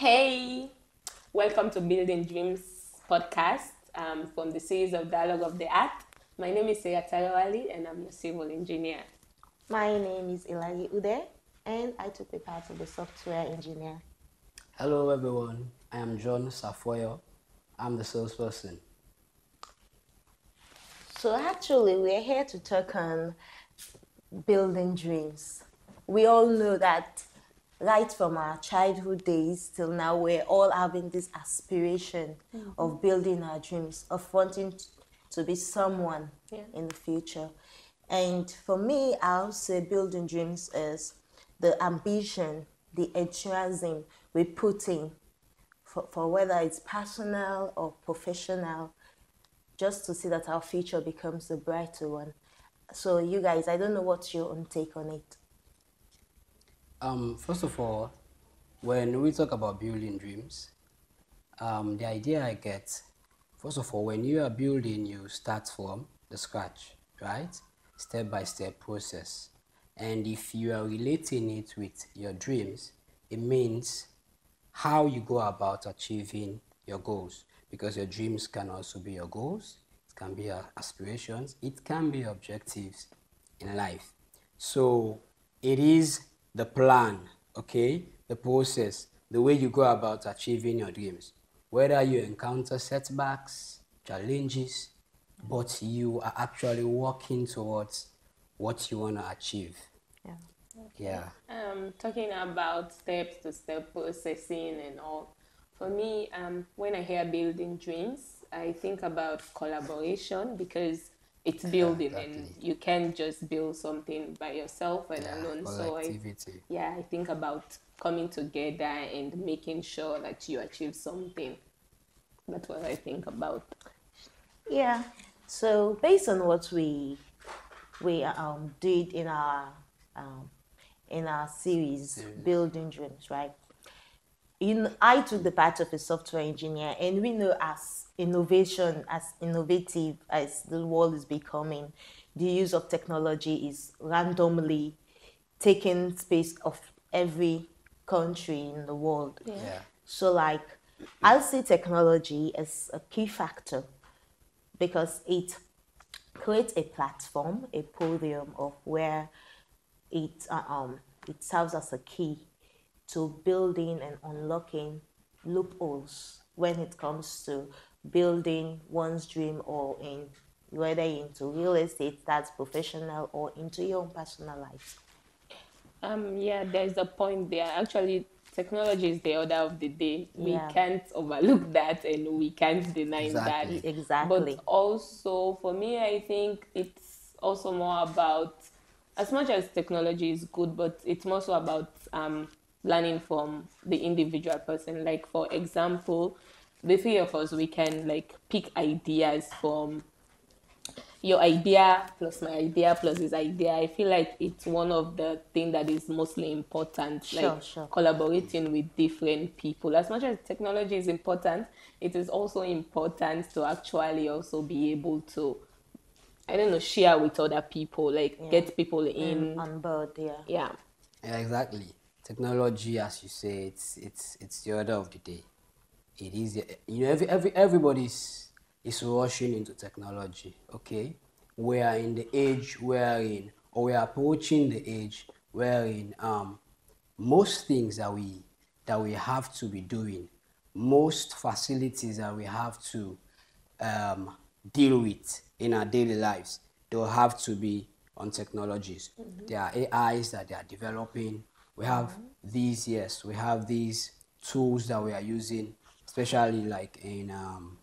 Hey, welcome to Building Dreams podcast um, from the series of Dialogue of the Art. My name is Seya Tarawali and I'm a civil engineer. My name is Ilayi Ude and I took the part of the software engineer. Hello everyone, I am John Safoyo. I'm the salesperson. So actually we're here to talk on building dreams. We all know that right from our childhood days till now we're all having this aspiration mm-hmm. of building our dreams, of wanting to be someone yeah. in the future. And for me, I'll say building dreams is the ambition, the enthusiasm we put in for, for whether it's personal or professional, just to see that our future becomes a brighter one. So, you guys, I don't know what's your own take on it. Um, first of all, when we talk about building dreams, um, the idea I get, first of all, when you are building, you start from the scratch, right? Step by step process. And if you are relating it with your dreams, it means how you go about achieving your goals. Because your dreams can also be your goals, it can be your aspirations, it can be objectives in life. So it is the plan, okay, the process, the way you go about achieving your dreams. Whether you encounter setbacks, challenges, but you are actually working towards what you want to achieve. Yeah. Okay. Yeah. Um, talking about steps to step processing and all. For me, um, when I hear building dreams, I think about collaboration because it's building yeah, exactly. and you can't just build something by yourself and yeah, alone. So I, yeah, I think about coming together and making sure that you achieve something. That's what I think about. Yeah. So based on what we we um, did in our um, in our series, series, Building Dreams, right? In I took the part of a software engineer, and we know as innovation, as innovative as the world is becoming, the use of technology is randomly taking space of every country in the world. Yeah. yeah. So, like, I'll say technology as a key factor because it creates a platform, a podium of where it uh, um it serves as a key to building and unlocking loopholes when it comes to building one's dream or in whether into real estate that's professional or into your own personal life. Um yeah, there's a point there. Actually technology is the order of the day. We yeah. can't overlook that and we can't deny exactly. that. Exactly. But also, for me, I think it's also more about, as much as technology is good, but it's more so about um, learning from the individual person. Like, for example, the three of us, we can like pick ideas from your idea plus my idea plus his idea i feel like it's one of the things that is mostly important sure, like sure. collaborating with different people as much as technology is important it is also important to actually also be able to i don't know share with other people like yeah. get people in mm, on board yeah yeah yeah exactly technology as you say it's it's it's the order of the day it is you know every, every everybody's is rushing into technology. Okay, we are in the age wherein, or we are approaching the age wherein um, most things that we that we have to be doing, most facilities that we have to um, deal with in our daily lives, they'll have to be on technologies. Mm-hmm. There are AIs that they are developing. We have these, yes, we have these tools that we are using, especially like in um,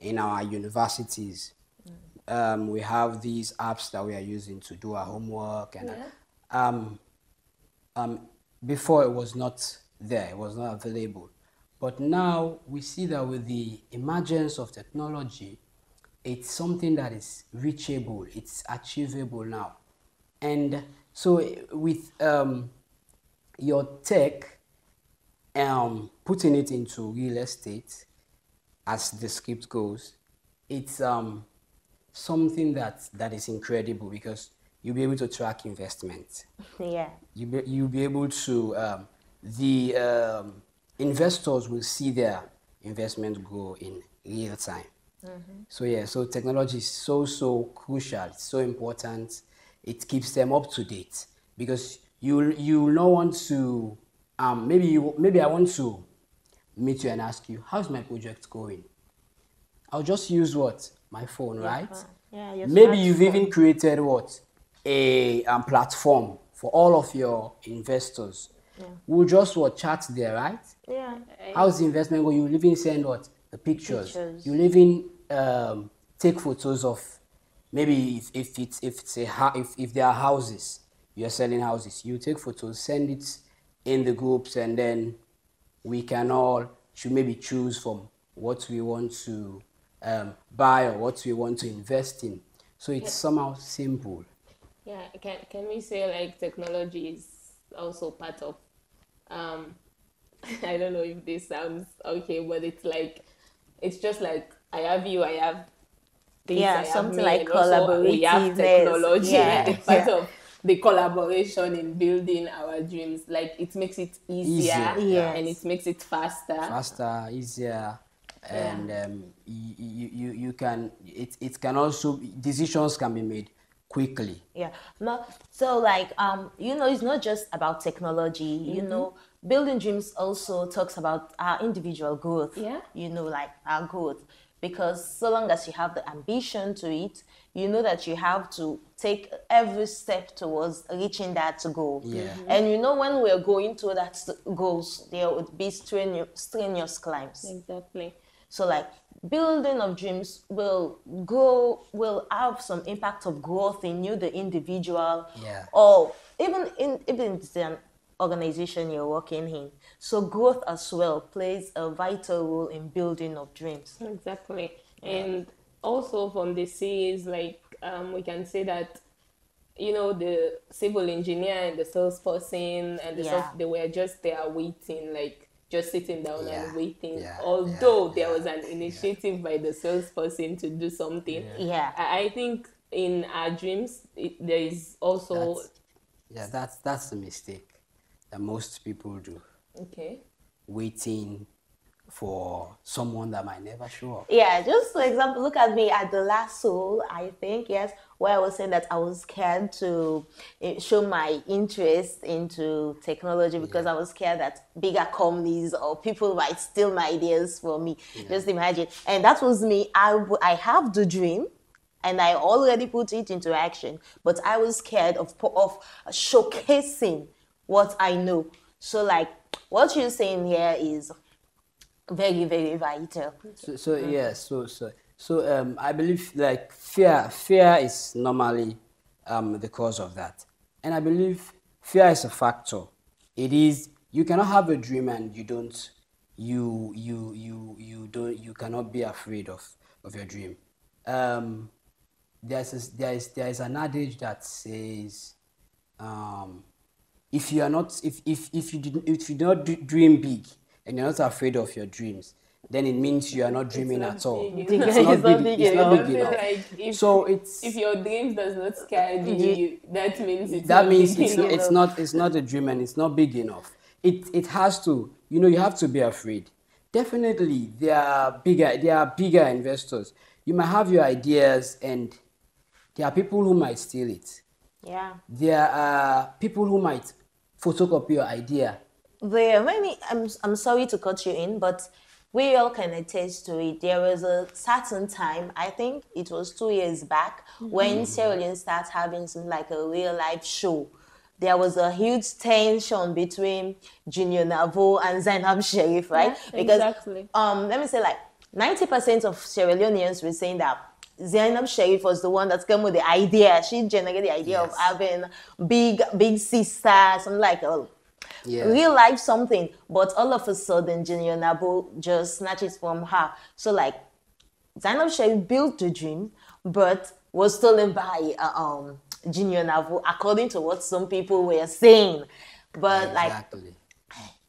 in our universities. Mm. Um, we have these apps that we are using to do our homework and yeah. um, um, before it was not there, it was not available. But now we see that with the emergence of technology, it's something that is reachable, it's achievable now. And so with um, your tech, um, putting it into real estate, as the script goes, it's um, something that, that is incredible because you'll be able to track investment. Yeah. You be, you'll be able to, um, the, um, investors will see their investment grow in real time. So yeah, so technology is so so crucial. It's so important. It keeps them up to date because you you not want to um maybe you maybe I want to meet you and ask you how's my project going. I'll just use what my phone, right? Yeah, Maybe you've even created what a um, platform for all of your investors. Yeah. We'll just what chat there, right? Yeah. How's the investment go? You even send what the pictures. Pictures. You even um, take photos of maybe if, if it's if it's a if if there are houses you're selling houses, you take photos, send it in the groups, and then we can all should maybe choose from what we want to um, buy or what we want to invest in. So it's somehow simple. Yeah, can can we say like technology is also part of um I don't know if this sounds okay, but it's like it's just like I have you, I have this, Yeah, I have something me, like and also we have technology Yeah, like it's part yeah. of the collaboration in building our dreams. Like it makes it easier, Easier, Yes. and it makes it faster. faster, easier, and um, you, you, you, you can it, it can also decisions can be made quickly. Yeah. No, so like um, you know, it's not just about technology. You know, building dreams also talks about our individual growth. Yeah. You know, like our growth. Because so long as you have the ambition to it, you know that you have to take every step towards reaching that goal. Yeah. Mm-hmm. And you know when we're going to that goals, there would be strenuous, strenuous climbs. Exactly. So like building of dreams will go will have some impact of growth in you, the individual, Yeah. or even in even if it's an organization you're working in. So growth as well plays a vital role in building of dreams. Exactly. And also from the C's, like um, we can say that, you know, the civil engineer and the salesperson and the Yeah. they were just there waiting, like just sitting down Yeah, and waiting. yeah, Although yeah, there yeah, was an initiative by the salesperson to do something. Yeah. I, think in our dreams, it, there is also That's, yeah, that's that's the mistake that most people do, okay. waiting for someone that might never show up. Yeah, just for example, look at me at the last soul, I think, yes, where I was saying that I was scared to eh, show my interest into technology because I was scared that bigger companies or people might steal my ideas for me. Just imagine. And that was me. I, I have the dream and I already put it into action, but I was scared of, of showcasing what I know. So, like, what you're saying here is very, very vital. So, so yeah, so so so um, I believe like fear, fear is normally um, the cause of that, and I believe fear is a factor. It is you cannot have a dream and you don't you you you you don't you cannot be afraid of of your dream. Um, there's there is there is an adage that says um, if you are not if if if you did if you do not dream big and you're not afraid of your dreams then it means you are not dreaming not at all. it's not It's not big, big it's not big enough. Like if, so it's if your dreams does not scare you, you that means it's that not means big it's, enough. it's not it's not a dream and it's not big enough. It it has to you know you have to be afraid. Definitely there are bigger there are bigger investors. You might have your ideas and there are people who might steal it. Yeah. there are people who might photocopy your idea There are many, I'm, I'm sorry to cut you in, but we all can attest to it. There was a certain time, I think it was two years back, when Sierra Leone started having some like a real life show. There was a huge tension between Junior Navo and Zainab Sharif, right? Yeah, exactly. um, let me say like 90% of Sierra Leoneans were saying that Zainab Sharif was the one that came with the idea. She generated the idea of having big, big sister, something like a Yeah. real life something. But all of a sudden, Junior Nabo just snatches from her. So like, Zainab Sharif built the dream, but was stolen by uh, um, Junior Nabo, according to what some people were saying. But like, exactly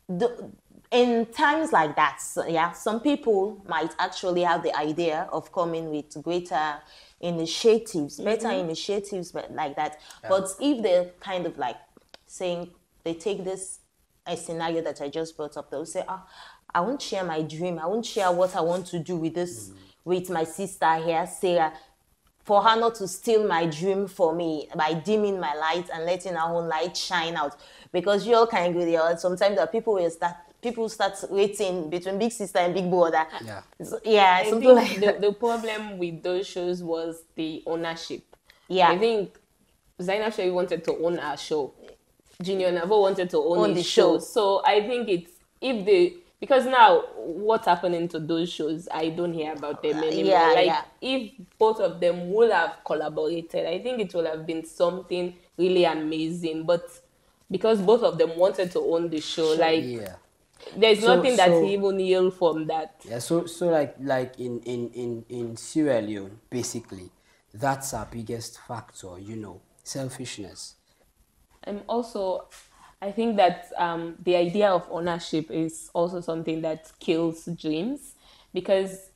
the, in times like that, so, yeah, some people might actually have the idea of coming with greater initiatives, better initiatives, but like that. But if they're kind of like saying they take this a scenario that I just brought up. They'll say, "Ah, I won't share my dream. I won't share what I want to do with this, with my sister here, Sarah." For her not to steal my dream for me by dimming my light and letting her own light shine out, because you all can agree. Sometimes that people will start, people start waiting between big sister and big brother. Yeah. So, yeah, I something think like the, that. the problem with those shows was the ownership. Yeah. I think Zainab Sharif wanted to own our show. Junior Navo wanted to own, Own his the show. show. So I think it's if they because now what's happening to those shows, I don't hear about them uh, anymore. yeah, like yeah. if both of them would have collaborated, I think it would have been something really amazing. But because both of them wanted to own the show, like Yeah. There's So- nothing that so- even ill from that. Yeah, so so like like in in in in Sierra Leone, basically, that's our biggest factor. You know, selfishness. And also, I think that um, the idea of ownership is also something that kills dreams because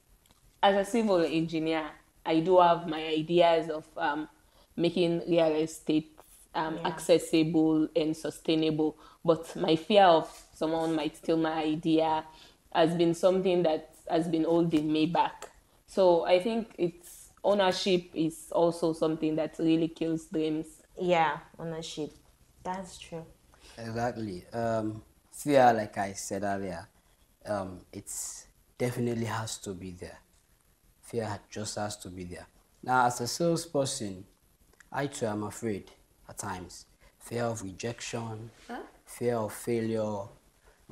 as a civil engineer, I do have my ideas of um, making real estate um, accessible and sustainable, but my fear of someone might steal my idea has been something that has been holding me back. So I think it's ownership is also something that really kills dreams. Yeah, ownership. That's true. Exactly. Um, fear, like I said earlier, um, it's definitely has to be there. Fear just has to be there. Now, as a salesperson, I too am afraid at times. Fear of rejection, huh? fear of failure.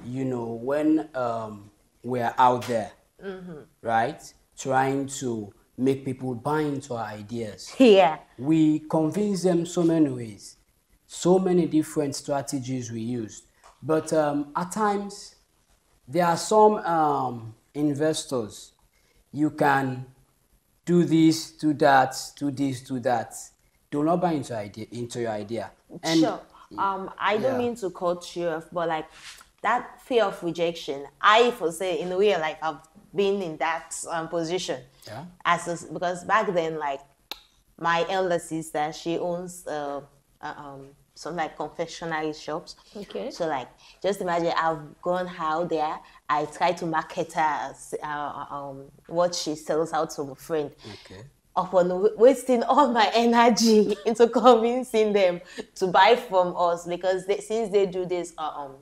You know, when um, we're out there, right, trying to make people buy into our ideas Yeah. we convince them so many ways, so many different strategies we used. But um, at times, there are some um, investors, you can do this, do that, do this, do that. Do not buy into idea into your idea. And sure. Um, I don't yeah. mean to cut you off, but like that fear of rejection, I for say in real life I've been in that um, position. Yeah. As a, because back then, like my elder sister, she owns uh, uh, um some like confectionery shops. Okay. So like, just imagine I've gone out there. I try to market her as, uh, um, what she sells out to a friend okay. upon w- wasting all my energy into convincing them to buy from us because they, since they do this uh, um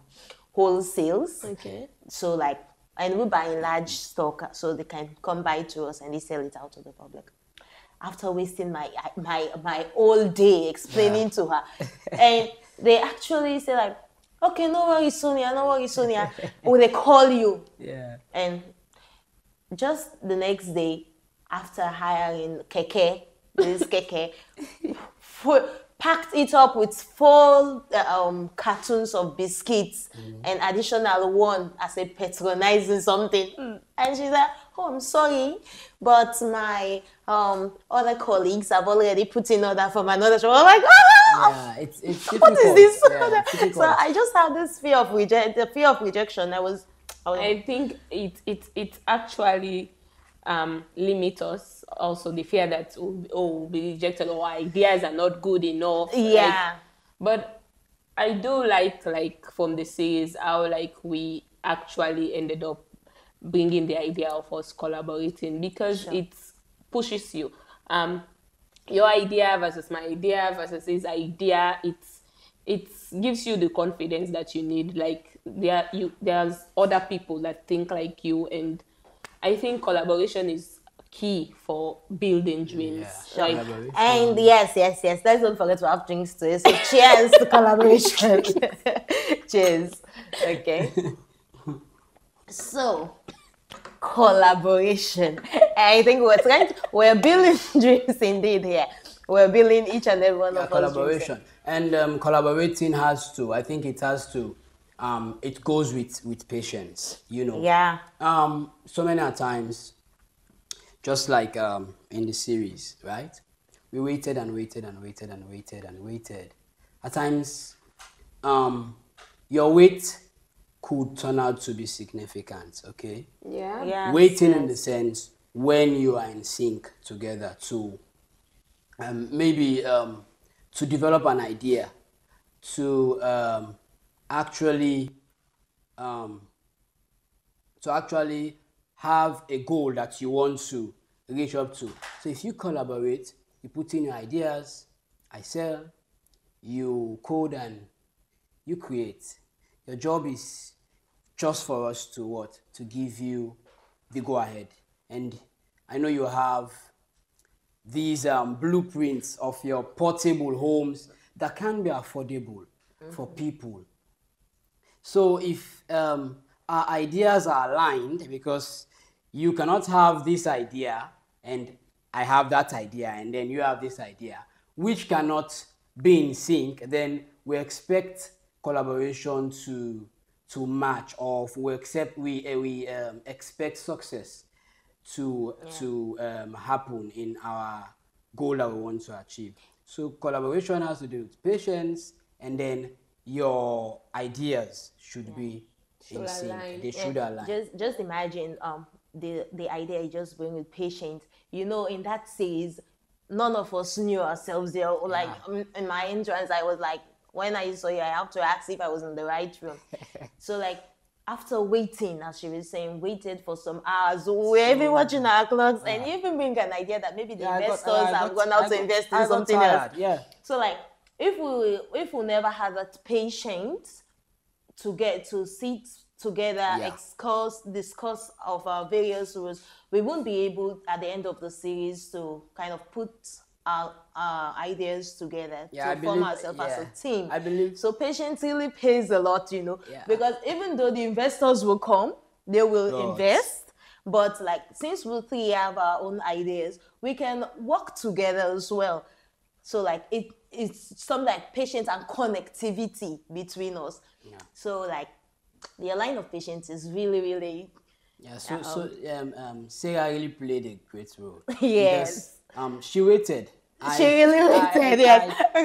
wholesales. Okay. so like and we buy in large stock so they can come buy to us and they sell it out to the public. After wasting my my my whole day explaining to her. And they actually say like okay no worries sonia no worries sonia. Or they call you. Yeah. and just the next day, after hiring Keke, this Keke, fu- packed it up with four uh, um, cartons of biscuits and additional one as a patronizing something. And she's like, oh, I'm sorry, but my um, other colleagues have already put in order from another shop. I'm like, ah! Yeah, it's, it's What difficult. is this? Yeah, so. I just have this fear of reject, the fear of rejection. I was, I was I think it it it actually um, limit us. Also, the fear that oh, oh we'll be rejected or ideas are not good enough. like- yeah. but I do like like from the series how like we actually ended up bringing the idea of us collaborating because Sure. it pushes you. Um, your idea versus my idea versus his idea. It's it gives you the confidence that you need. Like there you there's other people that think like you, and I think collaboration is key for building dreams. Yeah. Like And yes, yes, yes. Let's don't forget to have drinks to it. So cheers to collaboration. cheers. Okay. So collaboration. I think we're trying to, we're building dreams indeed here. We're building each and every one Yeah, of dreams. collaboration and um, collaborating has to i think it has to um, it goes with with patience you know Yeah. um, so many times just like um, in the series right? We waited and waited and waited and waited and waited. At times um, your wait could turn out to be significant okay? Yeah, Yes, waiting in the sense when you are in sync together to um, maybe um, to develop an idea to um, actually um, to actually have a goal that you want to reach up to. So if you collaborate, you put in your ideas, I sell, you code and you create. Your job is just for us to what? To give you the go ahead. And I know you have these um, blueprints of your portable homes that can be affordable for people. So if um, our ideas are aligned, because you cannot have this idea and I have that idea, and then you have this idea, which cannot be in sync, then we expect collaboration to to match, or we accept we uh, we um, expect success to to um, happen in our goal that we want to achieve. So collaboration has to do with patience, and then your ideas should be in Should sync. align. They should Yeah, align. Just just imagine um the the idea you just bring with patience. You know, in that series, none of us knew ourselves there. Like Yeah. in my entrance, I was like, when I saw you, I have to ask if I was in the right room. so like after waiting, as she was saying, waited for some hours. We were even watching our clocks and even bring an idea that maybe the Yeah, got- investors have got- gone out to invest in something tired, else. Yeah. So like if we if we never had that patience to get to sit together, Yeah. discuss discuss of our various roles, we won't be able at the end of the series to kind of put our, our ideas together Yeah, I to form believe- ourselves as a team. I believe- so. Patience really pays a lot, you know, Yeah. because even though the investors will come, they will invest. But like since we three have our own ideas, we can work together as well. So like it it's some like patience and connectivity between us. Yeah. So like the line of patience is really, really Yeah, so so um, um, Sarah really played a great role. Yes. Because, um, she waited. She really waited, yes.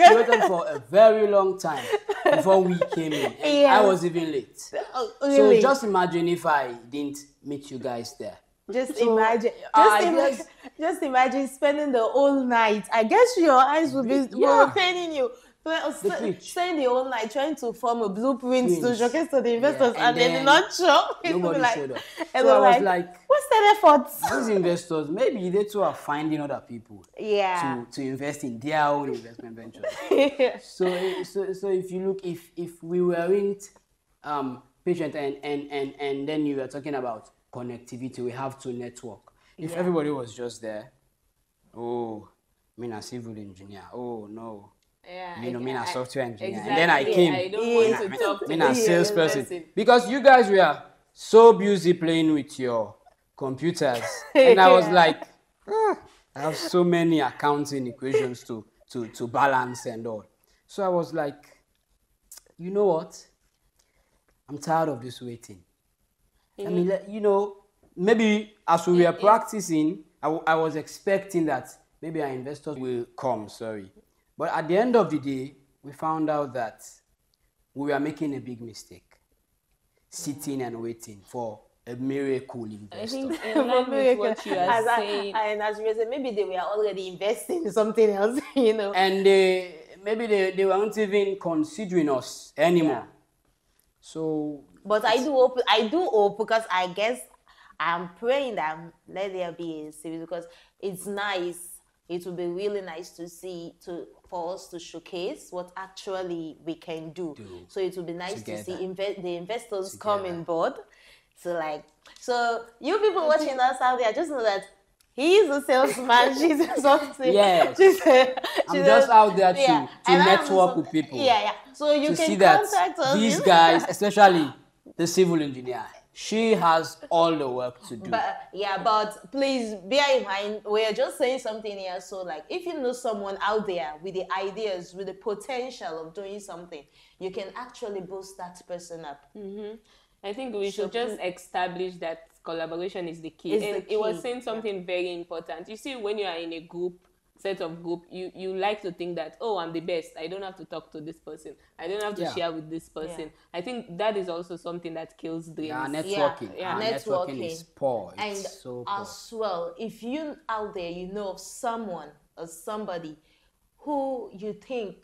she waited for a very long time before we came in. Yeah. I was even late. oh, really So just imagine if I didn't meet you guys there. just so, imagine just I imagine guess- just imagine spending the whole night. I guess your eyes will be Yeah. will be paining you. Well, st- Staying the whole night trying to form a blueprint to showcase to the investors and and, they then did not show. Nobody like, showed up. and So I was like, like, what's that effort? these investors, maybe they too are finding other people Yeah. to, to invest in their own investment ventures. so, eh, so, so if you look, if if we weren't um, patient and, and, and, and then you were talking about connectivity, we have to network. If Yeah. everybody was just there, oh, me a civil engineer, oh no, Yeah, you know, I- me a I- software engineer, Exactly. and then I came, I don't want to talk to me a salesperson, person. because you guys were so busy playing with your computers, and I was like, "Ah, I have so many accounting equations to, to, to balance and all. So I was like, you know what? I'm tired of this waiting. I mean, let- you know, maybe as we were practicing, I, w- I was expecting that maybe our investors will come, sorry. But at the end of the day, we found out that we were making a big mistake, sitting and waiting for a miracle investor. I think in line with what you are as I- saying, and as you were saying, maybe they were already investing in something else, you know. and they maybe they, they weren't even considering us anymore. So But I do hope, I do hope because I guess I'm praying that let there be a series because it's nice. It would be really nice to see to for us to showcase what actually we can do. Do so it would be nice to see inve- the investors come Together. in board. So like, so you people watching us out there, I just know that he is a salesman. She's a something. Yes. She's a, I'm just a- out there to- to and network with people. Yeah, yeah. So you to can see that contact us. these guys, especially the civil engineer, she has all the work to do. But yeah, but please bear in mind we're just saying something here. So like, if you know someone out there with the ideas, with the potential of doing something, you can actually boost that person up. Mm-hmm. I think we should just establish that collaboration is the key. Is the and it was saying something very important. You see, when you are in a group, set of group, you you like to think that oh, I'm the best. I don't have to talk to this person. I don't have to Yeah. share with this person. I think that is also something that kills dreams. yeah, networking. yeah, our networking is networking. poor. It's and so poor. as well, if you out there you know of someone or somebody who you think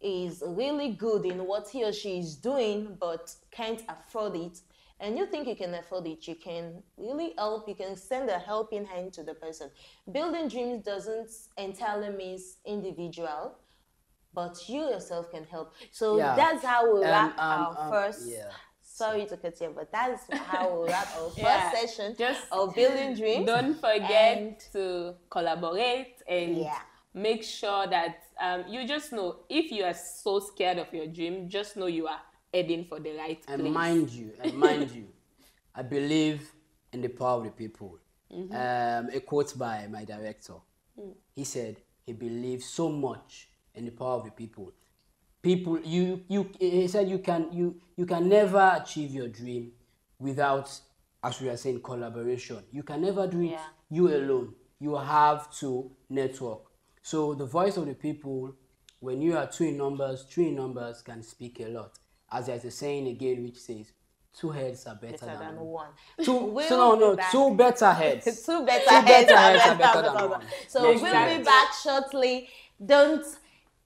is really good in what he or she is doing but can't afford it, and you think you can afford it, you can really help. You can send a helping hand to the person. Building dreams doesn't entirely mean individual, but you yourself can help. So Yeah. that's how we Um, wrap um, our um, first. yeah. Sorry to cut you, but that's how we wrap our first Yeah. session Just of building dreams. Don't forget And- to collaborate and Yeah. make sure that um, you just know if you are so scared of your dream, just know you are heading for the right And place. mind you, and mind you, I believe in the power of the people. Mm-hmm. Um, a quote by my director. Mm. He said he believes so much in the power of the people. People, you, you. He said you can, you, you can never achieve your dream without, as we are saying, collaboration. You can never do it Yeah. you alone. You have to network. So the voice of the people, when you are two in numbers, three in numbers can speak a lot. As there's a saying again which says, two heads are better, better than, than one. one. Two, We'll so no, no, back. two better heads. Two better Two heads better are heads are better better than than one. So Yes, we'll exactly. be back shortly. Don't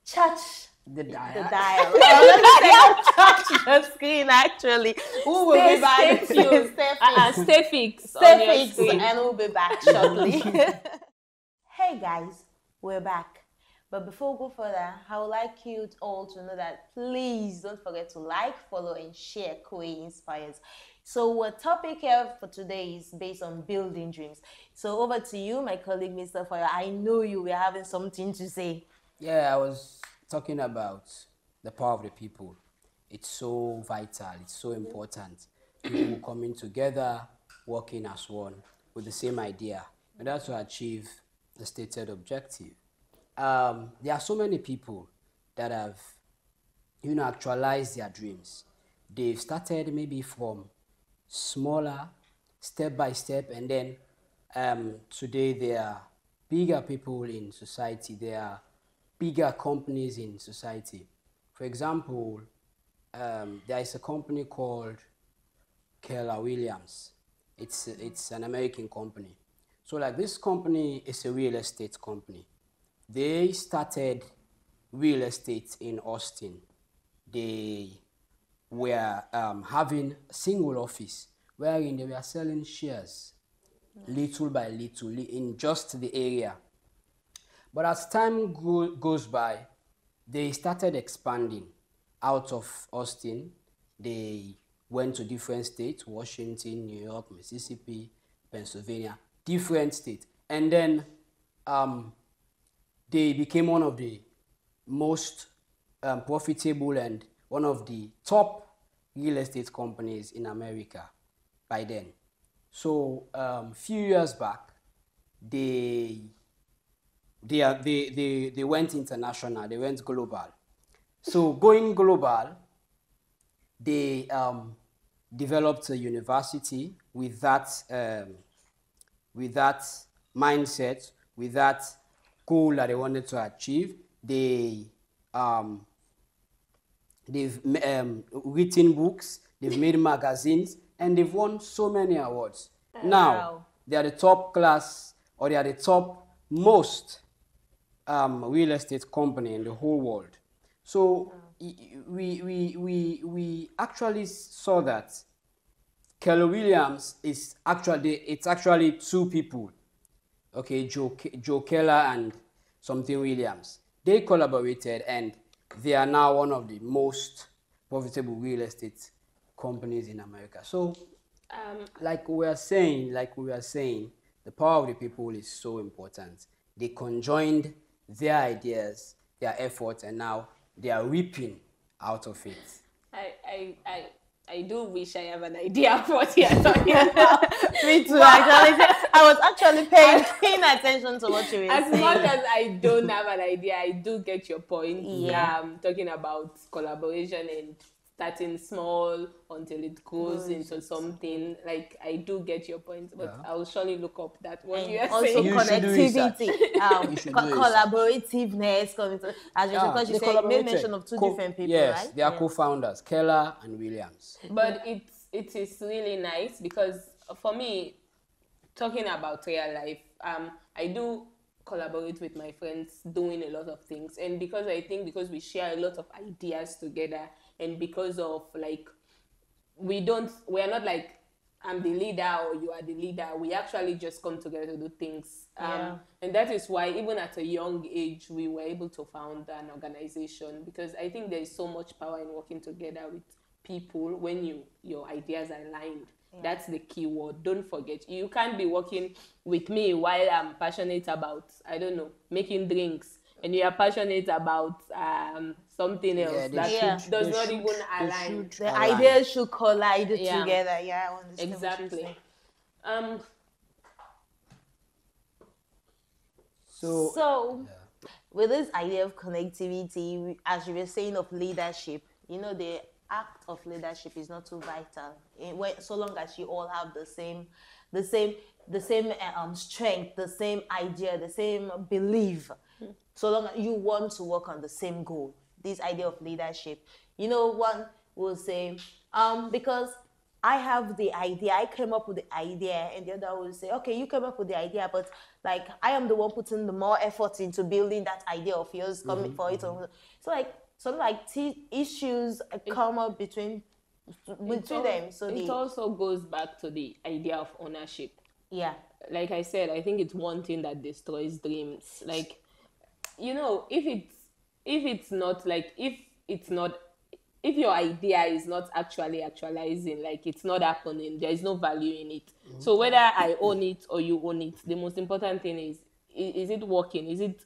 touch the the dial. dial. oh, let touch the screen actually. We will Stay, be back. stay tuned. Stay Uh-uh, fixed. stay fixed. Stay fixed and we'll be back shortly. hey guys, we're back. But before we go further, I would like you all to know that please don't forget to like, follow, and share Quaye Inspires. So our topic here for today is based on building dreams. So over to you, my colleague Mr. Fire. I know you were having something to say. Yeah, I was talking about the power of the people. It's so vital, it's so important. People coming together, working as one with the same idea in order to achieve the stated objective. Um, there are so many people that have, you know, actualized their dreams. They've started maybe from smaller, step by step, and then um, today they are bigger people in society. They are bigger companies in society. For example, um, there is a company called Keller Williams. It's it's an American company. So like this company is a real estate company. They started real estate in Austin. They were um, having a single office wherein they were selling shares little by little in just the area. But as time go, goes by, they started expanding out of Austin. They went to different states Washington, New York, Mississippi, Pennsylvania, different states. And then um, they became one of the most um, profitable and one of the top real estate companies in America by then. So um, few years back, they they, they, they, they went international, they went global. So going global, they um, developed a university with that, um, with that mindset, with that goal that they wanted to achieve. They, um, they've um, written books, they've made magazines, and they've won so many awards. Now, Wow. they are the top class or they are the top most um, real estate company in the whole world. So y- we, we, we, we actually saw that Keller Williams is actually it's actually two people. Okay, Joe Joe Keller and something Williams. They collaborated and they are now one of the most profitable real estate companies in America. So Um, like we are saying, like we are saying, the power of the people is so important. They conjoined their ideas, their efforts, and now they are reaping out of it. I, I, I, I do wish I have an idea of what you're talking about. Me too. Actually, I was actually paying keen attention to what you were as saying. much as I don't have an idea, I do get your point. Yeah. Um, talking about collaboration and starting small until it grows into something. Like I do get your point, but Yeah. I will surely look up that what you and are also saying. You should do research. connectivity, um, co- collaborativeness, coming to, as you Yeah, because you said made mention of two Co- different people, yes, right? they are Yeah. co-founders, Keller and Williams. but it's it is really nice because for me talking about real life um i do collaborate with my friends doing a lot of things and because i think because we share a lot of ideas together and because of like we don't we're not like I'm the leader or you are the leader. We actually just come together to do things. Um, Yeah. And that is why, even at a young age, we were able to found an organization because I think there is so much power in working together with people when you your ideas are aligned. That's the key word. Don't forget. You can't be working with me while I'm passionate about, I don't know, making drinks. And you are passionate about um, something else Yeah, that should- does not should- even they align. The align. ideas should collide Yeah. together. Yeah, I understand. what you're Exactly. saying. Um, So, So, with this idea of connectivity, as you were saying of leadership, you know, the act of leadership is not too vital. In, when, so long as you all have the same, the same, the same uh, um, strength, the same idea, the same belief. So long as you want to work on the same goal. This idea of leadership, you know, one will say, um, because I have the idea, I came up with the idea, and the other will say, okay, you came up with the idea, but like I am the one putting the more effort into building that idea of yours, coming for it. So like sort of like t- issues come up between between it al- them. So it the also goes back to the idea of ownership. yeah, Like I said, I think it's one thing that destroys dreams. Like, you know, if it's if it's not like if it's not if your idea is not actually actualizing, like it's not happening, there is no value in it. Mm-hmm. So whether I own it or you own it, the most important thing is is it working? Is it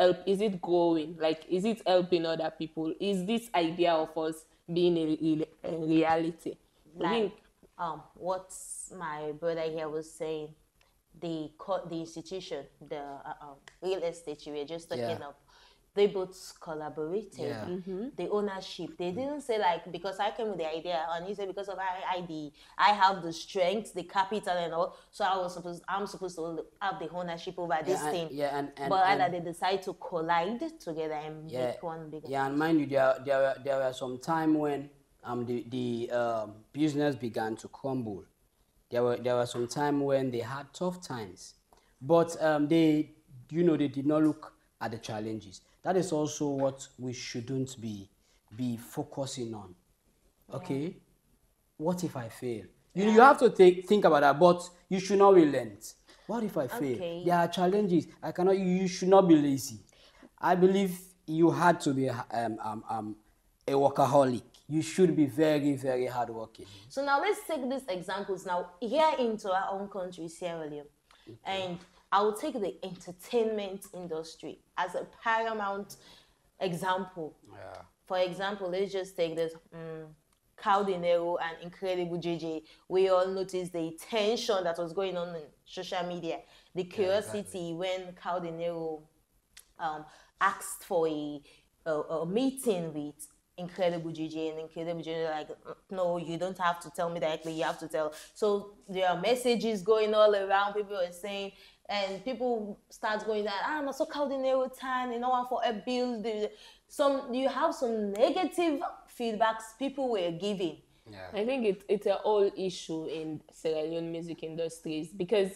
help? Is it growing? Like is it helping other people? Is this idea of us being a, re- a reality? I like think um what my brother here was saying the co- the institution the uh, um, real estate you were just talking Yeah. of they both collaborated. Yeah. the ownership. They didn't say like because i came with the idea and he said because of I, I the i have the strength the capital and all so i was supposed i'm supposed to have the ownership over this and- thing. yeah, and- and- but rather and- they decide to collide together and yeah, make one bigger. Yeah, and mind you, there there were, there were some time when um the the um, business began to crumble. There were there were some time when they had tough times, but um, they you know they did not look at the challenges. That is also what we shouldn't be be focusing on. Okay, what if I fail? You, you have to think think about that, but you should not relent. What if I fail? Okay. There are challenges. I cannot. You, should not be lazy. I believe you had to be um, um, um, a workaholic. You should be very, very hardworking. So now let's take these examples now here into our own country, Sierra Leone. And I will take the entertainment industry as a paramount example. Yeah. For example, let's just take this um, Kao Denero and Incredible JJ. We all noticed the tension that was going on in social media, the curiosity when Kao Denero um, asked for a, a, a meeting with Incredible JJ and Incredible JJ like, "Mm, no, you don't have to tell me directly. You have to tell. So there are messages going all around. People are saying, and people start going that ah, I'm not so Kao Denero time, you know, one for a build. Some you have some negative feedbacks people were giving. Yeah. I think it's it's a whole issue in Sierra Leone music industries because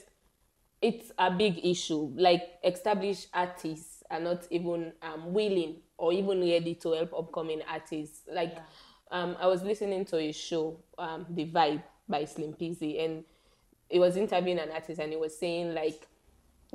it's a big issue. Like established artists are not even um, willing or even ready to help upcoming artists. Like um, I was listening to a show, um, The Vibe by Slim Peasy, and it was interviewing an artist, and he was saying like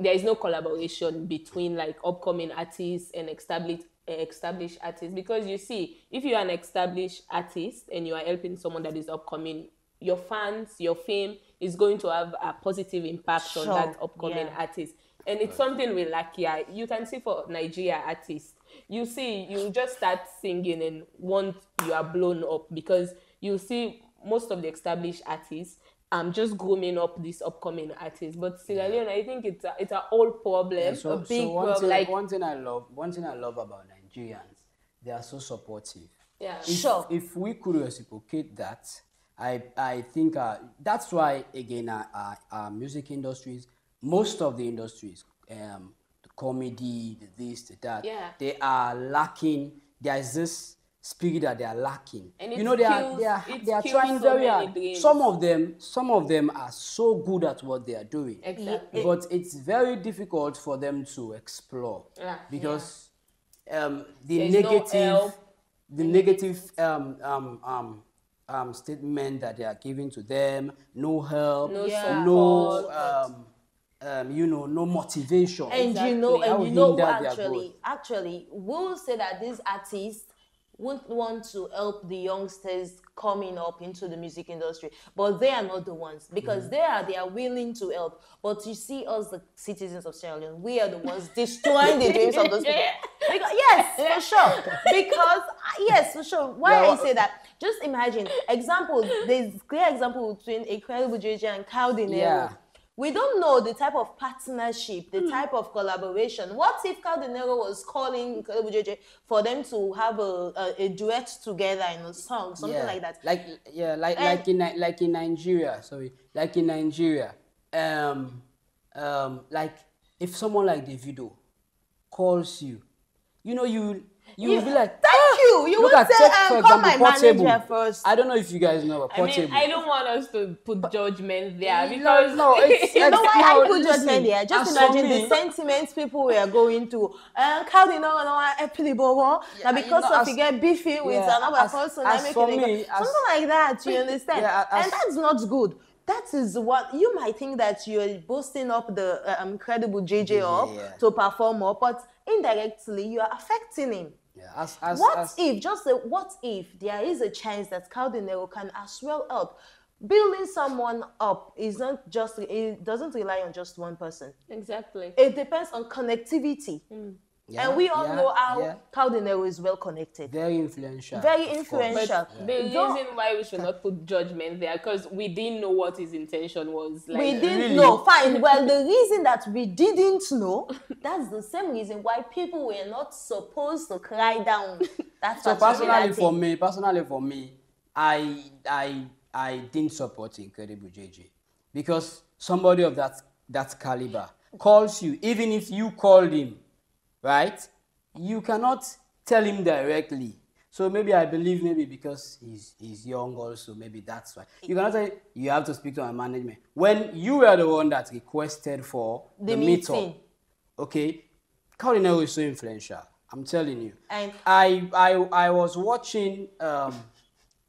there is no collaboration between like upcoming artists and established uh, established artists. Because you see if you're an established artist and you are helping someone that is upcoming your fans your fame is going to have a positive impact on that upcoming yeah. artist. And it's something we lack here. You can see for nigeria artists you see you just start singing and once you are blown up because you see most of the established artists um just grooming up these upcoming artists but Sierra Leone I think it's a, it's a whole problem so, a big so one, problem thing, like one thing I love, one thing I love about Nigerians, they are so supportive. yeah If, Sure. if we could reciprocate that, I I think uh, that's why again our, our, our music industries, most of the industries, um, the comedy, the this, the that, Yeah. they are lacking. There is this spirit that they are lacking. And you know they are they are they are trying so very hard. Some of them some of them are so good at what they are doing. exactly But it's very difficult for them to explore Yeah. because um, the There's negative, help. the negative um, um, um, um, statement that they are giving to them, no help, No Yeah. no, um, um, you know, no motivation. And you know, and you know, actually, actually, we'll say that these artists won't want to help the youngsters coming up into the music industry, but they are not the ones because Mm-hmm. they are they are willing to help. But you see, us the citizens of Sierra Leone, we are the ones destroying the dreams of those people. Because, yes, for sure. Because uh, yes, for sure. Why Yeah, I say that? Just imagine. Example. There's clear example between Incredible JJ and Kao Denero. Yeah. We don't know the type of partnership, the type of collaboration. What if Kao Denero was calling for them to have a, a, a duet together in a song, something yeah. like that? Like yeah, like And- like in like in Nigeria. Sorry, like in Nigeria. Um, um, like if someone like Davido calls you, you know you you will be like, Thank "Ah!" you. You Look would say, take, um, call example, my Portable. manager first. I don't know if you guys know about I Portable. mean, I don't want us to put judgment there because no, it's- You know why No, I put judgment there? Just imagine me- the sentiments people were going through. Uh, Kao Denero no one happily bobo. Now you because know, of as- you get beefy with yeah, another as- person, as make for it me, as- something like that. You understand? Yeah, as- and that's not good. That is what you might think that you're boosting up the uh, incredible JJ up Yeah. to perform up, but indirectly you are affecting him. Yeah, as, as, What as, if, just a, what if there is a chance that Kao Denero can as well help? Building someone up is not just, it doesn't rely on just one person. exactly. It depends on connectivity. Mm. Yeah, and we all yeah, know how yeah. Kao Denero is well connected. very influential. Very influential. But the Don't- reason why we should not put judgment there because we didn't know what his intention was. Like, we didn't really? know. Fine. Well, the reason that we didn't know, that's the same reason why people were not supposed to cry down. That's what. So particular personally for me, personally for me, I I I didn't support Incredible JJ because somebody of that that caliber calls you, even if you called him, right? You cannot tell him directly. So maybe I believe maybe because he's he's young also, maybe that's why. You cannot say you have to speak to my management. When you were the one that requested for The the, meetup, meeting. okay, Cardinal is so influential. I'm telling you. And- I I I was watching um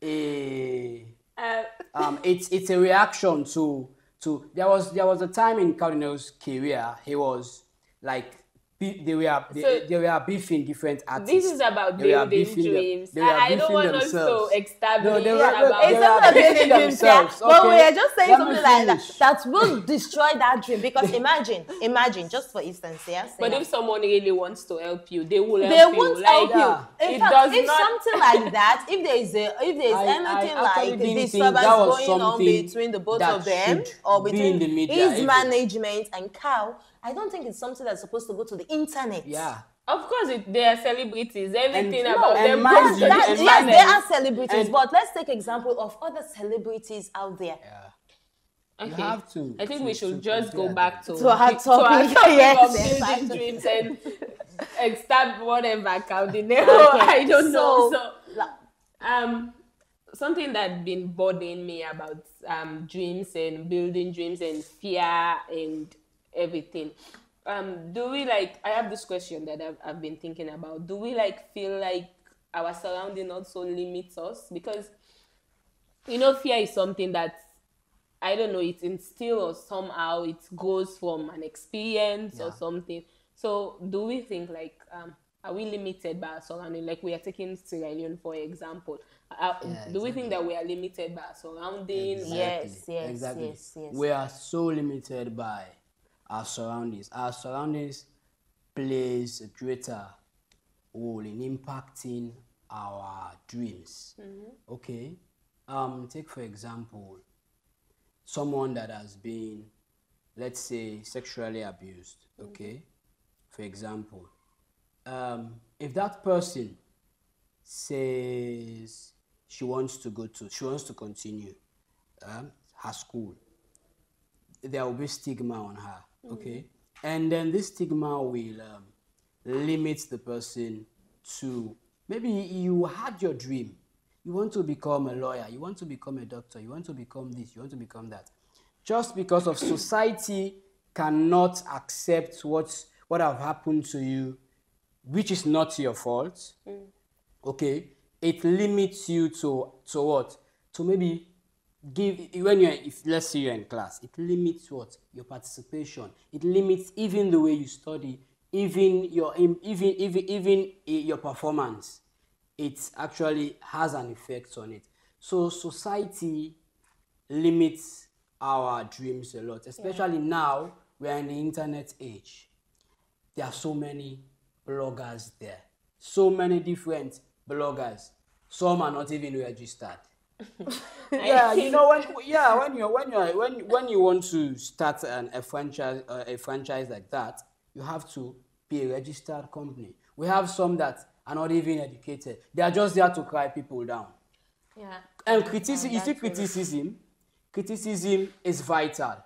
a uh, um it's it's a reaction to to there was there was a time in Cardinal's career he was like they were they, So- they were beefing different artists. this is about They building beefing them- dreams. they were I, I don't beefing want us themselves. to establish No, they were- about It's were not a beefing building dreams, themselves, yeah. But we are just saying Let something like that that will destroy that dream. Because imagine, imagine, just for instance, yeah. But saying if someone really wants to help you, they will help they you. won't like, help Yeah. you. In it fact, does if not- something like that, if there is a, if there is I- I anything actually like didn't disturbance going on between the both of them or between the his management and Cal, I don't think it's something that's supposed to go to the internet. Yeah. Of course, it, they are celebrities. Everything And- about and them. mind you, That, yes, internet. they are celebrities, And- but let's take example of other celebrities out there. Yeah. Okay. have to- I think to- we should to just go compare back to, To our to topic, topic yes, of yes, building dreams and, and start whatever Kao Denero. I don't know. So, So, um, something that's been bothering me about um, dreams and building dreams and fear and everything. Um, do we like? I have this question that I've, I've been thinking about. Do we like feel like our surrounding also limits us because you know fear is something that I don't know it's instilled or somehow it goes from an experience or something. So do we think like um are we limited by our surrounding? Like we are taking Sierra Leone for example. Uh, Yeah, do we think that we are limited by our surroundings? Exactly. Yes, yes, exactly. yes, yes. We are so limited by our surroundings. Our surroundings plays a greater role in impacting our dreams. Mm-hmm. Okay. Um, take for example, someone that has been, let's say, sexually abused. Okay. For example, um, if that person says she wants to go to, she wants to continue um, her school, there will be stigma on her. Okay, and then this stigma will um, limit the person to maybe you had your dream, you want to become a lawyer, you want to become a doctor, you want to become this, you want to become that. Just because of society cannot accept what's what have happened to you, which is not your fault okay it limits you to to what? To maybe give when you're if let's say you're in class it limits what? Your participation. It limits even the way you study even your even even even i- your performance. It actually has an effect on it. So society limits our dreams a lot especially now we're in the internet age. There are so many bloggers there. So many different bloggers. Some are not even registered yeah you know when yeah when you when you when when you want to start an, a franchise uh, a franchise like that you have to be a registered company. We have some that are not even educated. They are just there to cry people down. Yeah. and criticism you see criticism? Criticism is vital.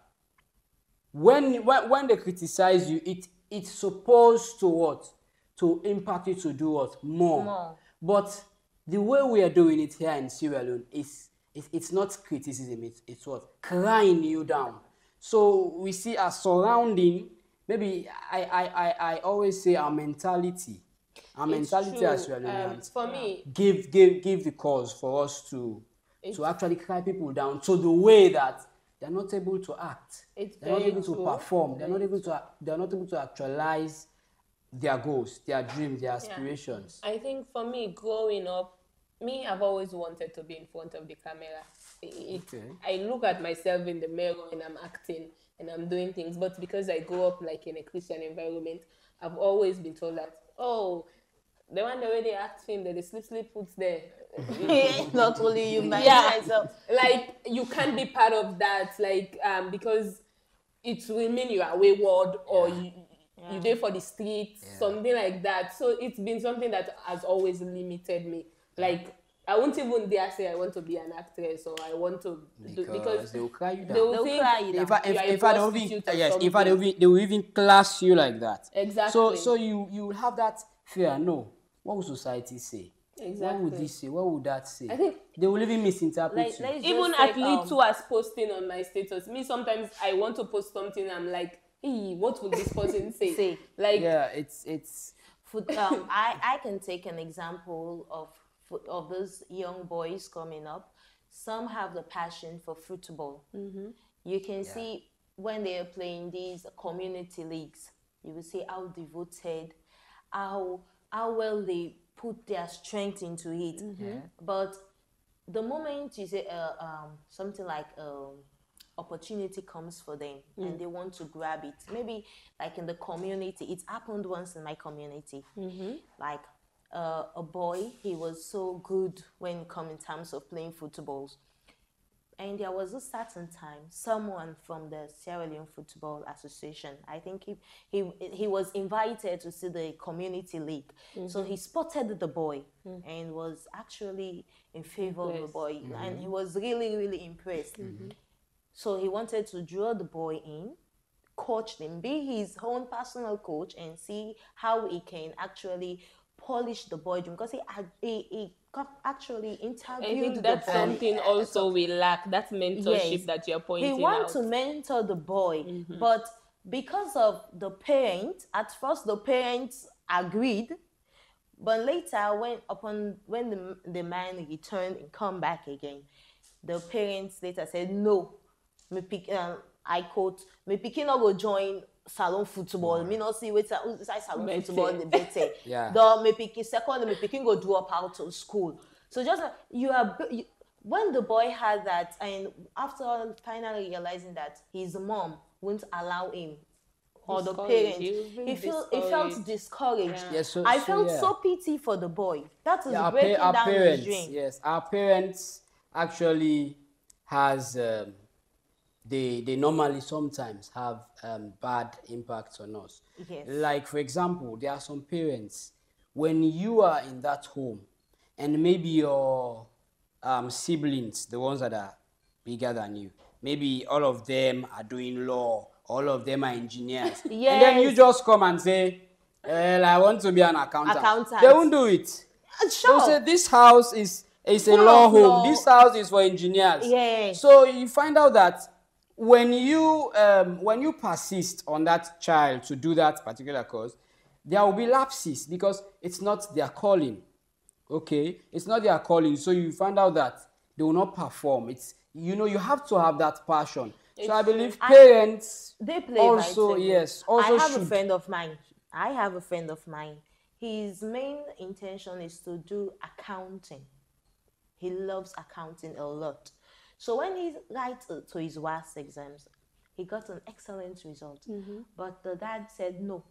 When when when they criticize you it it's supposed to what? To impact you to do what? More, More. but the way we are doing it here in Sierra Leone is it's, it's not criticism it's, it's what? Crying you down. So we see our surrounding maybe I, I, I, I always say our mentality. Our It's mentality as true. Sierra Um, Leoneans for me, give give give the cause for us to to actually cry people down to the way that they're not able to act. It's they're not able to perform. They're not able to they're not able to actualize their goals their dreams their Yeah. aspirations. I think for me, growing up, me, I've always wanted to be in front of the camera. It, Okay. I look at myself in the mirror and I'm acting and I'm doing things, but because I grew up like in a Christian environment, I've always been told that, oh, the one that already act film, that the slip slip puts there. Not only you, my Yeah. myself. like you can't be part of that, like um, because it will mean you are wayward or you you there for the streets, something like that. So it's been something that has always limited me. Like I won't even dare say I want to be an actress or I want to do, because, because they will cry you they down will They'll think cry you down. in fact, you if, are a in they will even prostitute yes, in fact they will, something. even, they will even class you like that. Exactly. So so you you will have that fear. No, what will society say? Exactly. What would this say? What would that say? I think- they will even misinterpret Like, you. even at take, athletes um, who are posting on my status, me sometimes I want to post something. I'm like, hey, what will this person say? Say. Like yeah, it's it's Foot, um, I, I can take an example of foot- of those young boys coming up. Some have the passion for football. You can see when they are playing these community leagues, you will see how devoted, how how well they put their strength into it. But the moment you say uh, um, something like um, opportunity comes for them and they want to grab it maybe like in the community it happened once in my community like uh, a boy he was so good when it come in terms of playing footballs and there was a certain time someone from the Sierra Leone Football Association, I think he he, he was invited to see the community league. Mm-hmm. So he spotted the boy mm. and was actually in favor of the Impressed. boy, mm-hmm. and he was really really impressed. Mm-hmm. So he wanted to draw the boy in, coach him, be his own personal coach, and see how he can actually polish the boy because he he, he actually I interviewed think the that's something also we lack. That mentorship Yes. that you're pointing want out. to mentor the boy but because of the parent at first the parents agreed but later when upon when the, the man returned and come back again the parents later said no me pick um, i quote me pikin no go join salon football me not see wetin inside salon Better. football the better Yeah. the me pikin second me pikin go drop out of school so just like you are you, when the boy had that and after finally realizing that his mom wouldn't allow him or the Discouraged. parents He was he feel he felt discouraged. discouraged Yeah. Yes, so- i so, felt yeah. so pity for the boy that is yeah, breaking pa- down parents, his dream yes, our parents actually has um, they they normally sometimes have um, bad impacts on us. Yes. Like for example, there are some parents when you are in that home, and maybe your um, siblings, the ones that are bigger than you, maybe all of them are doing law, all of them are engineers, and then you just come and say, "Well, I want to be an accountant." Accountant. They won't do it. Uh, They'll say this house is is a law home. law. This house is for engineers. Yeah. So you find out that when you um, when you persist on that child to do that particular course, there will be lapses because it's not their calling. Okay, it's not their calling. So you find out that they will not perform. It's you know you have to have that passion. It's so I believe I- parents They play also yes also I have should a friend of mine. I have a friend of mine. His main intention is to do accounting. He loves accounting a lot. So when he writes uh, to his WAS exams, he got an excellent result. Mm-hmm. But the dad said no.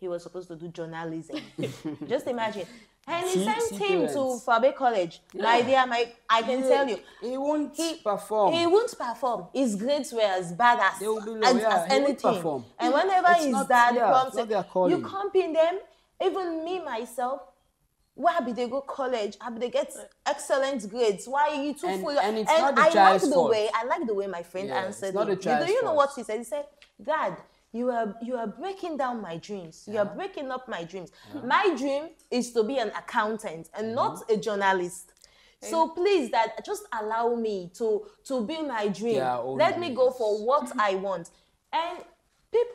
He was supposed to do journalism. Just imagine. And he sent see him to parents. Fourah Bay College. My dear, my I can Yeah, tell you. he won't He- perform. He won't perform. His grades were as bad as, They will be low, as, yeah, as anything. perform. And whenever It's his not- dad yeah, comes, it's not in, their you calling. comping them. Even me myself, why be they go college? I be they get excellent grades. Why are you too And- full? and it's not the I like the fault. way I like the way my friend Yeah, answered it's not child's Do you know what he said? He said, "Dad, you are you are breaking down my dreams. You are breaking up my dreams. My dream is to be an accountant and not Mm-hmm. a journalist." So please, that just allow me to to be my dream. Own Let me go for what I want. And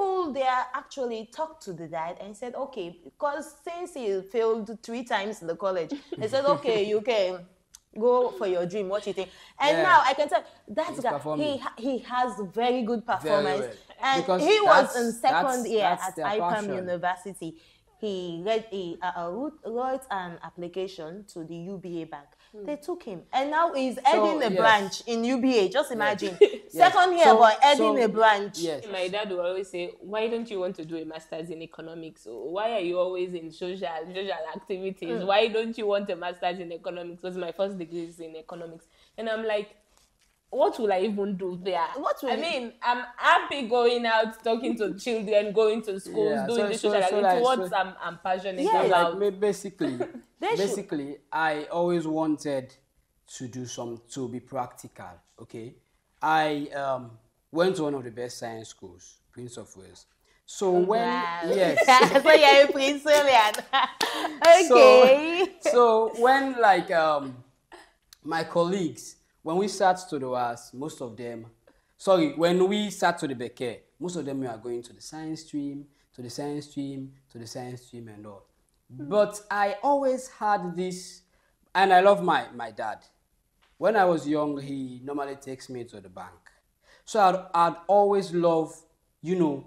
people there actually talked to the dad and said, okay, because since he failed three times in the college, they said, okay, you can go for your dream. What you think? And Yeah. now I can tell that He's guy performing. he he has very good performance, well. and Because he was in second that's- year that's at IPAM passion. University. He read he uh, uh, wrote an application to the UBA bank. They took him, and now he's heading a yes. branch in UBA. Just imagine, Yes. second year, So- but heading so- a branch. Yes. My dad will always say, "Why don't you want to do a master's in economics? Why are you always in social social activities? Mm. Why don't you want a master's in economics?" Because my first degree is in economics, and I'm like, "What will I even do there? What will I mean? I'm happy going out, talking to children, going to schools, Yeah, doing so- the so- social so activities. like- what so- I'm, I'm passionate Yeah. About." like ma- basically, should- basically, I always wanted to do some to be practical. Okay, I um, went to one of the best science schools, Prince of Wales. So when Wow. yes, so you're a Prince okay. so when like um my colleagues when we sat to the was most of them sorry when we sat to the Becker most of them were going to the science stream to the science stream to the science stream and all. But I always had this and I love my my dad. When I was young he normally takes me to the bank. So I'd, I'd always love you know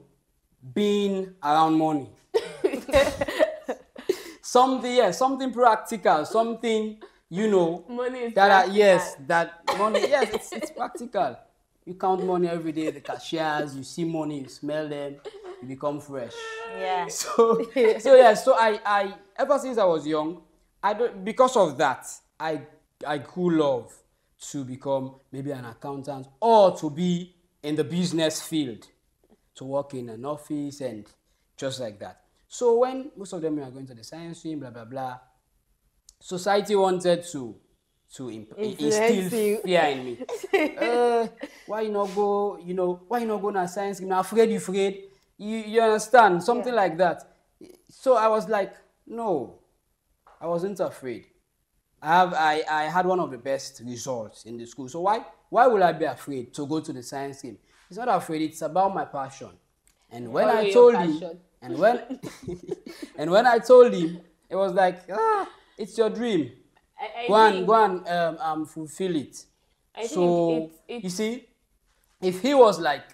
being around money. Something yeah something practical something you know Money is that are, practical. yes that money yes it's, it's practical you count money every day the cashiers you see money you smell them you become fresh Yeah. so so yeah so i i ever since i was young i don't because of that i i could love to become maybe an accountant or to be in the business field to work in an office and just like that so when most of them were going to the science stream blah blah blah society wanted to to imp- instill fear in me. Eh, why you not go you know why you not go na science na afraid you afraid. You you understand? Something like that. So i was like no. I wasn't afraid. I have i i had one of the best results in the school. So why why would i be afraid to go to the science stream it's not afraid. It's about my passion. And when Follow i told him and when and when i told him it was like ah it's your dream. I, I go and go and um, um fulfill it. I think so you see if he was like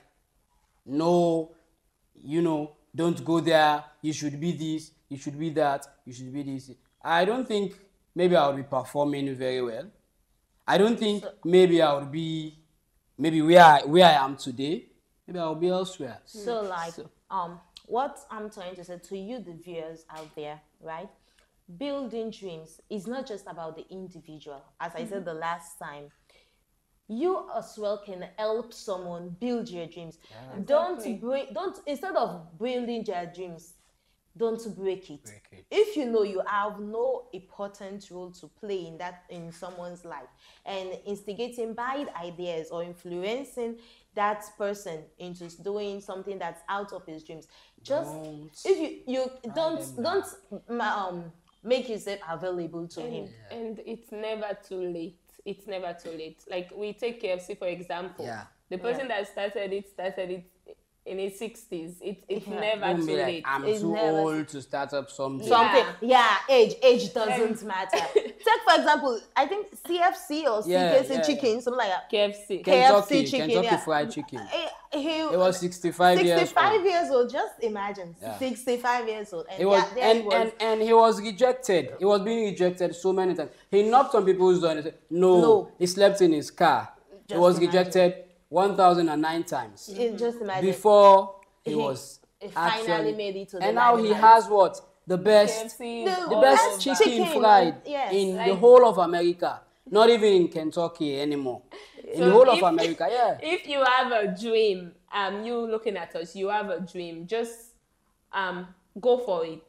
no you know don't go there. You should be this. You should be that. You should be this. I don't think maybe i would be performing very well. I don't think maybe i would be maybe where I, where i am today maybe i'll be elsewhere. So like um what I'm trying to say to you the viewers out there, right? Building dreams is not just about the individual. As I said the last time, you as well can help someone build your dreams. Don't Exactly. break don't instead of building their dreams, don't break it. Break it. If you know you have no important role to play in that in someone's life and instigating bad ideas or influencing that person into doing something that's out of his dreams, just Don't if you you don't don't um make yourself available to him. and, and it's never too late. It's never too late. Like we take kfc for example. Yeah. the person that started it started it in his sixties. It, it's Yeah. never too be like, late. I'm It's too never- old to start up something. Something, yeah, age, age doesn't matter. Take for example, I think CFC or Yeah, CKC yeah, chicken, something like that. KFC. Kentucky, KFC chicken, Kentucky yeah. Fried Chicken. He, he It was 65 years 65 old. years old. Just imagine, Yeah. 65 years old. And It was, yeah, and, he was. and, and he was rejected. He was being rejected so many times. He knocked on people's door and said, no. No. He slept in his car. he was imagine. rejected 1,009 times You just imagine. before he, He- was he finally actually- made it to the And now he has what? The best, The the best chicken, Chicken, fried yes. in the whole of America. Not even in Kentucky anymore. In So the whole of America, yeah. If you have a dream, um, you looking at us, you have a dream, just um, go for it.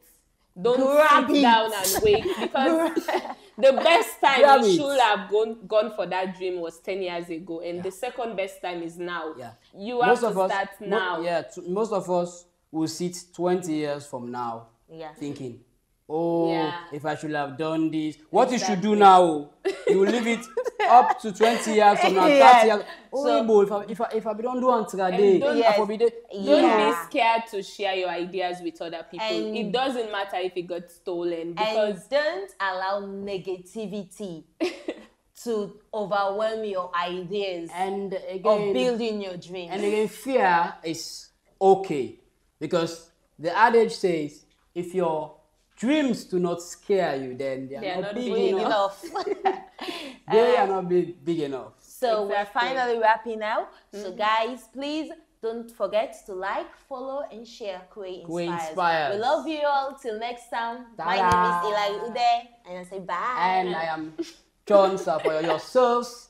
Don't Grab sit it. down and wait because the best time Grab you it. should have gone gone for that dream was ten years ago, and the second best time is now. Yeah. You have to start mo- now. yeah, t- most of us will sit 20 years from now Yeah. thinking, oh, Yeah. if I should have done this. What you should do now, you leave it up to 20 years from now, 30 Yeah. years. Oh, So- Igbo, if I, if I, if I don't do until And day, don't- I Yes. forbid it. Don't Yeah. be scared to share your ideas with other people. And- it doesn't matter if it got stolen and because don't allow negativity to overwhelm your ideas And of again, building your dreams. and again, fear is okay because the adage says, if your dreams do not scare you, then they are, They are not, not big big enough. enough. They are not big, big enough. So Exactly. we're finally wrapping now. So mm-hmm. guys, please don't forget to like, follow, and share Quaye Inspires. Quaye Inspires. We love you all. Till next time. My Ta-da. name is Eli Ude, and I say bye. And I am John Sapoyo, your sales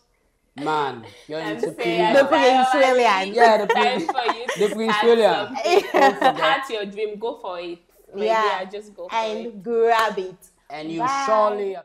man. Your and say entrepreneur. The Prince William. Yeah, the time Prince- for you to the Prince start William. something. Start your dream. Go for it. My yeah, dear, just go for it. and grab it. and you Bye. surely